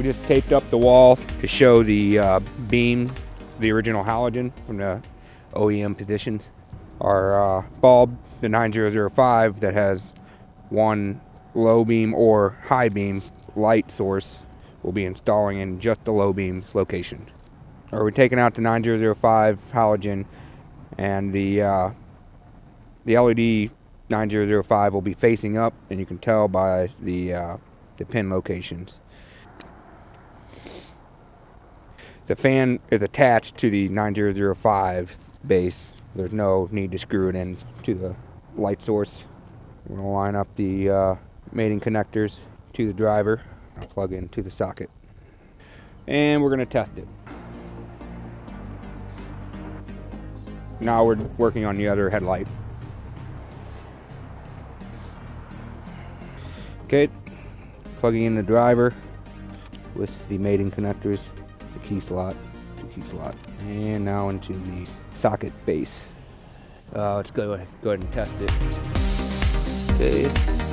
We just taped up the wall to show the uh, beam, the original halogen from the OEM positions. Our uh, bulb, the 9005, that has one low beam or high beam light source, we'll be installing in just the low beam location. Or we're taking out the 9005 halogen, and the uh, the LED 9005 will be facing up, and you can tell by the uh, the pin locations. The fan is attached to the 9005 base. There's no need to screw it in to the light source. We're to line up the uh, mating connectors to the driver, I'll plug into the socket. And we're going to test it. Now we're working on the other headlight. Okay, plugging in the driver with the mating connectors, the key slot, the key slot, and now into the socket base. Uh, let's go, go ahead and test it. Okay.